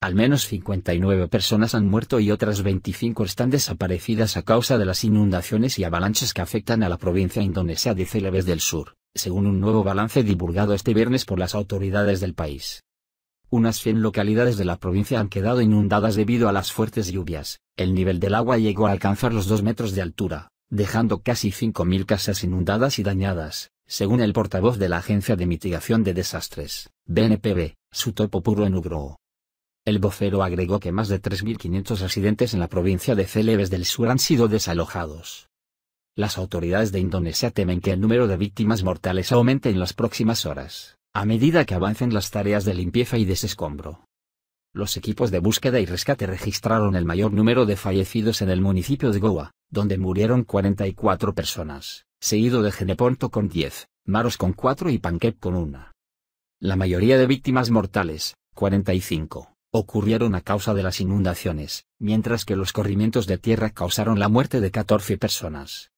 Al menos 59 personas han muerto y otras 25 están desaparecidas a causa de las inundaciones y avalanchas que afectan a la provincia indonesia de Celebes del Sur, según un nuevo balance divulgado este viernes por las autoridades del país. Unas 100 localidades de la provincia han quedado inundadas debido a las fuertes lluvias, el nivel del agua llegó a alcanzar los 2 metros de altura, dejando casi 5.000 casas inundadas y dañadas, según el portavoz de la Agencia de Mitigación de Desastres, BNPB, Sutopo Puro Nugroho. El vocero agregó que más de 3.500 residentes en la provincia de Celebes del Sur han sido desalojados. Las autoridades de Indonesia temen que el número de víctimas mortales aumente en las próximas horas, a medida que avancen las tareas de limpieza y desescombro. Los equipos de búsqueda y rescate registraron el mayor número de fallecidos en el municipio de Goa, donde murieron 44 personas, seguido de Geneponto con 10, Maros con 4 y Panquep con 1. La mayoría de víctimas mortales, 45, ocurrieron a causa de las inundaciones, mientras que los corrimientos de tierra causaron la muerte de 14 personas.